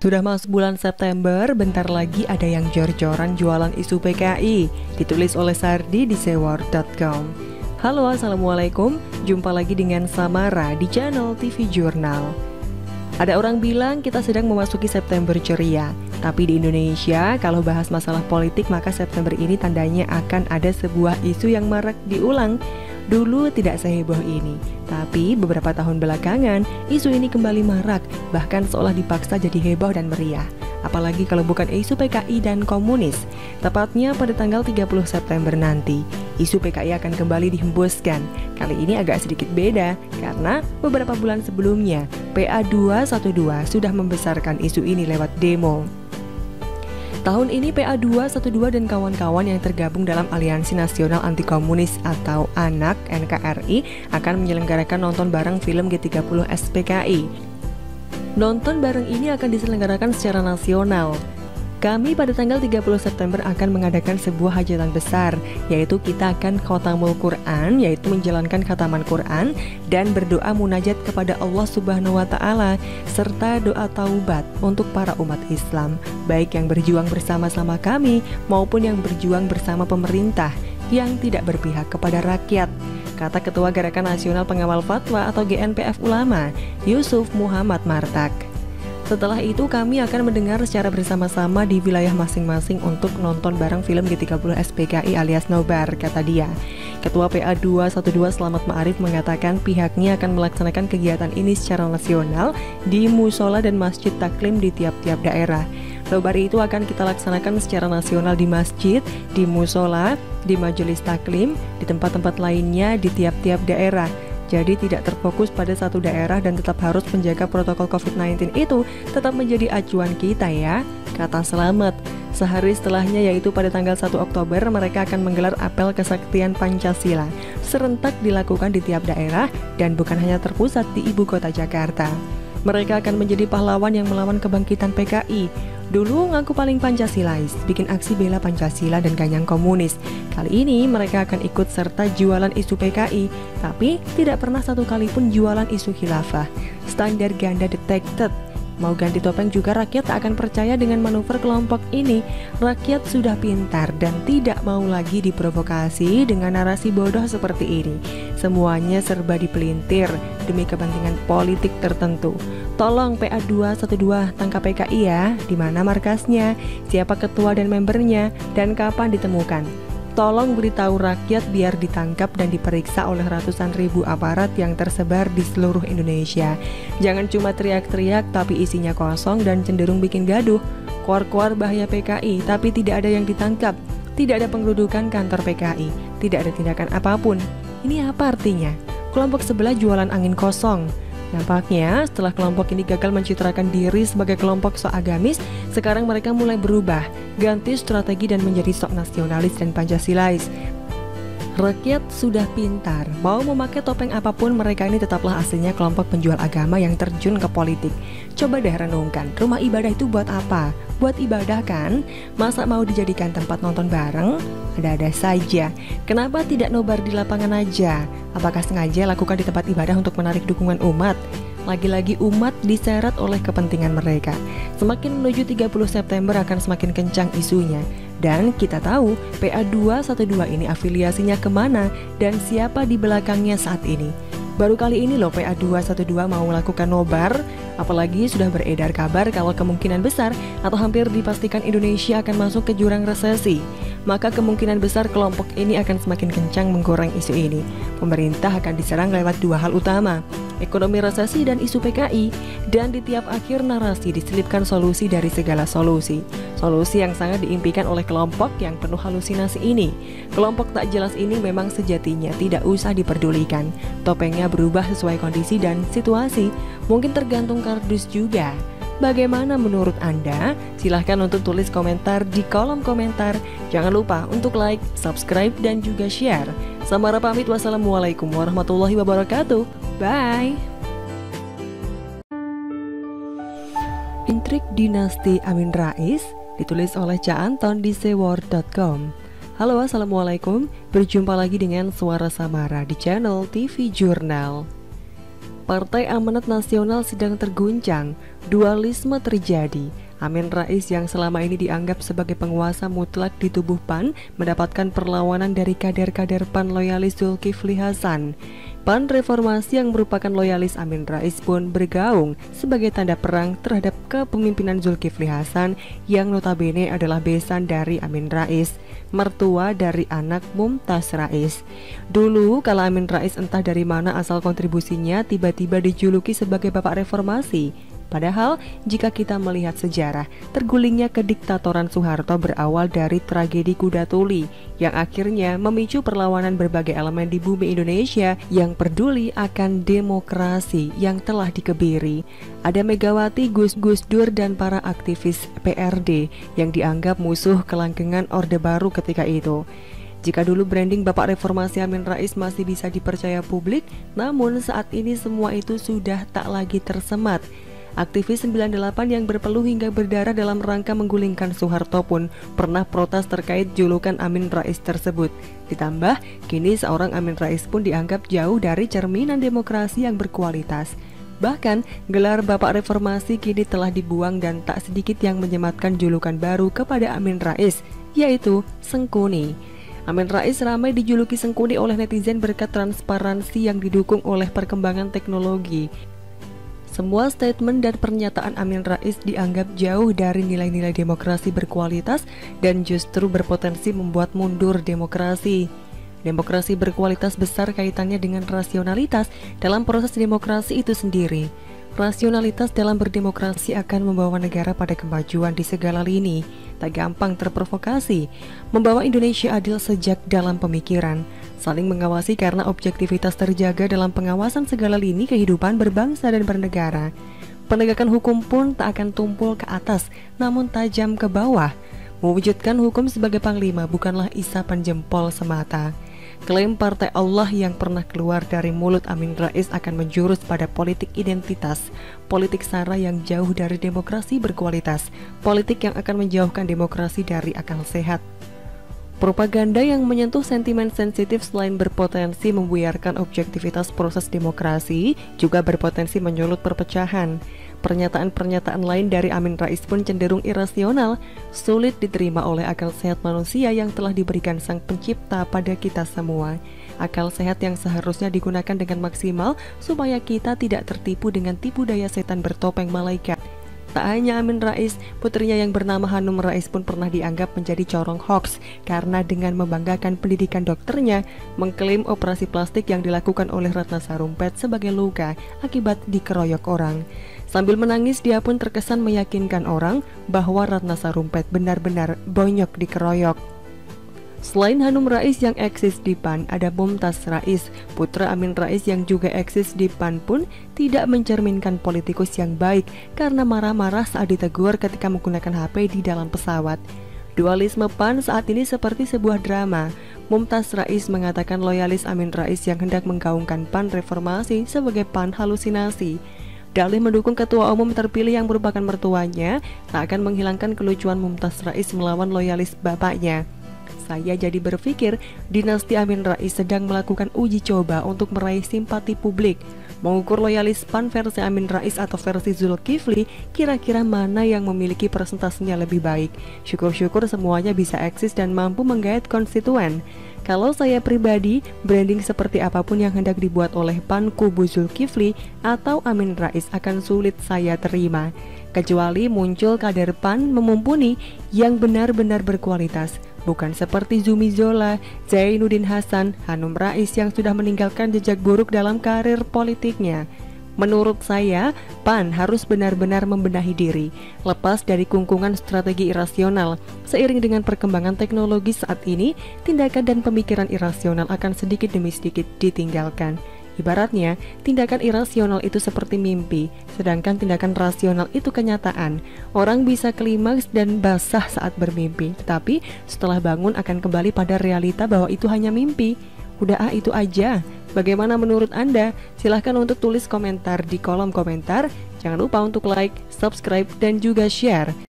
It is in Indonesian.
Sudah masuk bulan September, bentar lagi ada yang jor-joran jualan isu PKI Ditulis oleh Sardi di sewar.com Halo Assalamualaikum, jumpa lagi dengan Samara di channel TV Jurnal. Ada orang bilang kita sedang memasuki September ceria Tapi di Indonesia, kalau bahas masalah politik maka September ini tandanya akan ada sebuah isu yang marak diulang Dulu tidak seheboh ini, tapi beberapa tahun belakangan isu ini kembali marak, bahkan seolah dipaksa jadi heboh dan meriah. Apalagi kalau bukan isu PKI dan komunis. Tepatnya pada tanggal 30 September nanti, isu PKI akan kembali dihembuskan. Kali ini agak sedikit beda karena beberapa bulan sebelumnya PA212 sudah membesarkan isu ini lewat demo. Tahun ini PA212 dan kawan-kawan yang tergabung dalam Aliansi Nasional Anti Komunis atau ANAK NKRI akan menyelenggarakan nonton bareng film G30 SPKI. Nonton bareng ini akan diselenggarakan secara nasional. Kami pada tanggal 30 September akan mengadakan sebuah hajatan besar, yaitu kita akan khotamul Quran, yaitu menjalankan khataman Quran dan berdoa munajat kepada Allah Subhanahu wa taala serta doa taubat untuk para umat Islam, baik yang berjuang bersama-sama kami maupun yang berjuang bersama pemerintah yang tidak berpihak kepada rakyat kata Ketua Gerakan Nasional Pengawal Fatwa atau GNPF Ulama, Yusuf Muhammad Martak. Setelah itu kami akan mendengar secara bersama-sama di wilayah masing-masing untuk nonton bareng film G30 SPKI alias Nobar, kata dia. Ketua PA 212 Selamat Ma'arif mengatakan pihaknya akan melaksanakan kegiatan ini secara nasional di musola dan masjid taklim di tiap-tiap daerah. Nobar itu akan kita laksanakan secara nasional di masjid, di musola, di majelis taklim, di tempat-tempat lainnya di tiap-tiap daerah. Jadi tidak terfokus pada satu daerah dan tetap harus menjaga protokol COVID-19 itu tetap menjadi acuan kita ya, kata Selamat. Sehari setelahnya yaitu pada tanggal 1 Oktober mereka akan menggelar apel kesaktian Pancasila serentak dilakukan di tiap daerah dan bukan hanya terpusat di ibu kota Jakarta. Mereka akan menjadi pahlawan yang melawan kebangkitan PKI Dulu ngaku paling Pancasilais, bikin aksi bela Pancasila dan ganyang komunis. Kali ini mereka akan ikut serta jualan isu PKI, tapi tidak pernah satu kali pun jualan isu khilafah. Standar ganda detected. Mau ganti topeng juga rakyat tak akan percaya dengan manuver kelompok ini. Rakyat sudah pintar dan tidak mau lagi diprovokasi dengan narasi bodoh seperti ini. Semuanya serba dipelintir demi kepentingan politik tertentu. Tolong PA212 tangkap PKI ya, di mana markasnya, siapa ketua dan membernya, dan kapan ditemukan. Tolong beritahu rakyat biar ditangkap dan diperiksa oleh ratusan ribu aparat yang tersebar di seluruh Indonesia. Jangan cuma teriak-teriak tapi isinya kosong dan cenderung bikin gaduh. Kuar-kuar bahaya PKI tapi tidak ada yang ditangkap. Tidak ada pengerudukan kantor PKI. Tidak ada tindakan apa pun. Ini apa artinya? Kelompok sebelah jualan angin kosong. Nampaknya setelah kelompok ini gagal mencitrakan diri sebagai kelompok sok agamis, sekarang mereka mulai berubah, ganti strategi dan menjadi sok nasionalis dan Pancasilais. Rakyat sudah pintar, mau memakai topeng apa pun mereka ini tetaplah aslinya kelompok penjual agama yang terjun ke politik. Coba deh renungkan, rumah ibadah itu buat apa? Buat ibadah kan? Masa mau dijadikan tempat nonton bareng? Ada-ada saja. Kenapa tidak nobar di lapangan aja? Apakah sengaja lakukan di tempat ibadah untuk menarik dukungan umat? Lagi-lagi umat diseret oleh kepentingan mereka. Semakin menuju 30 September akan semakin kencang isunya. Dan kita tahu PA212 ini afiliasinya ke mana dan siapa di belakangnya saat ini. Baru kali ini loh PA212 mau melakukan nobar, apalagi sudah beredar kabar kalau kemungkinan besar atau hampir dipastikan Indonesia akan masuk ke jurang resesi. Maka kemungkinan besar kelompok ini akan semakin kencang menggoreng isu ini. Pemerintah akan diserang lewat dua hal utama, ekonomi resesi dan isu PKI, dan di tiap akhir narasi diselipkan solusi dari segala solusi. Solusi yang sangat diimpikan oleh kelompok yang penuh halusinasi ini. Kelompok tak jelas ini memang sejatinya tidak usah diperdulikan. Topengnya berubah sesuai kondisi dan situasi, mungkin tergantung kardus juga. Bagaimana menurut Anda? Silahkan untuk tulis komentar di kolom komentar. Jangan lupa untuk like, subscribe, dan juga share. Samara pamit, wassalamualaikum warahmatullahi wabarakatuh. Bye! Intrik Dinasti Amin Rais ditulis oleh Ca Anton di seword.com. Halo assalamualaikum, berjumpa lagi dengan Suara Samara di channel TV Jurnal. Partai Amanat Nasional sedang terguncang, dualisme terjadi. Amin Rais yang selama ini dianggap sebagai penguasa mutlak di tubuh PAN mendapatkan perlawanan dari kader-kader PAN loyalis Zulkifli Hasan. PAN Reformasi yang merupakan loyalis Amin Rais pun bergaung sebagai tanda perang terhadap kepemimpinan Zulkifli Hasan yang notabene adalah besan dari Amin Rais, mertua dari anak Mumtaz Rais. Dulu kalau Amin Rais entah dari mana asal kontribusinya tiba-tiba dijuluki sebagai bapak reformasi. Padahal, jika kita melihat sejarah, tergulingnya kediktatoran Soeharto berawal dari tragedi Kuda Tuli yang akhirnya memicu perlawanan berbagai elemen di bumi Indonesia yang peduli akan demokrasi yang telah dikebiri. Ada Megawati, Gus Gus Dur dan para aktivis PRD yang dianggap musuh kelanggengan Orde Baru ketika itu. Jika dulu branding Bapak Reformasi Amin Rais masih bisa dipercaya publik, namun saat ini semua itu sudah tak lagi tersemat. Aktivis 98 yang berpeluh hingga berdarah dalam rangka menggulingkan Soeharto pun pernah protes terkait julukan Amin Rais tersebut. Ditambah, kini seorang Amin Rais pun dianggap jauh dari cerminan demokrasi yang berkualitas. Bahkan, gelar Bapak Reformasi kini telah dibuang dan tak sedikit yang menyematkan julukan baru kepada Amin Rais, yaitu Sengkuni. Amin Rais ramai dijuluki Sengkuni oleh netizen berkat transparansi yang didukung oleh perkembangan teknologi. Semua statement dan pernyataan Amin Rais dianggap jauh dari nilai-nilai demokrasi berkualitas dan justru berpotensi membuat mundur demokrasi. Demokrasi berkualitas besar kaitannya dengan rasionalitas dalam proses demokrasi itu sendiri. Rasionalitas dalam berdemokrasi akan membawa negara pada kemajuan di segala lini, tak gampang terprovokasi, membawa Indonesia adil sejak dalam pemikiran, saling mengawasi karena objektivitas terjaga dalam pengawasan segala lini kehidupan berbangsa dan bernegara. Penegakan hukum pun tak akan tumpul ke atas, namun tajam ke bawah. Mewujudkan hukum sebagai panglima bukanlah isapan jempol semata. Klaim Partai Allah yang pernah keluar dari mulut Amin Rais akan menjurus pada politik identitas, politik sara yang jauh dari demokrasi berkualitas, politik yang akan menjauhkan demokrasi dari akal sehat. Propaganda yang menyentuh sentimen sensitif selain berpotensi membuyarkan objektivitas proses demokrasi, juga berpotensi menyulut perpecahan. Pernyataan-pernyataan lain dari Amin Rais pun cenderung irasional, sulit diterima oleh akal sehat manusia yang telah diberikan Sang Pencipta pada kita semua. Akal sehat yang seharusnya digunakan dengan maksimal supaya kita tidak tertipu dengan tipu daya setan bertopeng malaikat. Tak hanya Amin Rais, putrinya yang bernama Hanum Rais pun pernah dianggap menjadi corong hoax karena dengan membanggakan pendidikan dokternya, mengklaim operasi plastik yang dilakukan oleh Ratna Sarumpet sebagai luka akibat dikeroyok orang. Sambil menangis, dia pun terkesan meyakinkan orang bahwa Ratna Sarumpet benar-benar bonyok dikeroyok. Selain Hanum Rais yang eksis di PAN, ada Mumtaz Rais, putra Amin Rais yang juga eksis di PAN pun tidak mencerminkan politikus yang baik karena marah-marah saat ditegur ketika menggunakan HP di dalam pesawat. Dualisme PAN saat ini seperti sebuah drama. Mumtaz Rais mengatakan loyalis Amin Rais yang hendak menggaungkan PAN reformasi sebagai PAN halusinasi. Dalih mendukung ketua umum terpilih yang merupakan mertuanya tak akan menghilangkan kelucuan Mumtaz Rais melawan loyalis bapaknya. Saya jadi berpikir dinasti Amin Rais sedang melakukan uji coba untuk meraih simpati publik. Mengukur loyalis PAN versi Amin Rais atau versi Zulkifli, kira-kira mana yang memiliki presentasinya lebih baik. Syukur-syukur semuanya bisa eksis dan mampu menggait konstituen. Kalau saya pribadi, branding seperti apa pun yang hendak dibuat oleh PAN kubu Zulkifli atau Amin Rais akan sulit saya terima. Kecuali muncul kader PAN memumpuni yang benar-benar berkualitas bukan seperti Zumi Zola, Zainuddin Hasan, Hanum Rais yang sudah meninggalkan jejak buruk dalam karir politiknya. Menurut saya, PAN harus benar-benar membenahi diri, lepas dari kungkungan strategi irasional. Seiring dengan perkembangan teknologi saat ini, tindakan dan pemikiran irasional akan sedikit demi sedikit ditinggalkan. Ibaratnya, tindakan irasional itu seperti mimpi, sedangkan tindakan rasional itu kenyataan. Orang bisa klimaks dan basah saat bermimpi, tetapi setelah bangun akan kembali pada realita bahwa itu hanya mimpi. Udah ah itu aja. Bagaimana menurut Anda? Silahkan untuk tulis komentar di kolom komentar. Jangan lupa untuk like, subscribe, dan juga share.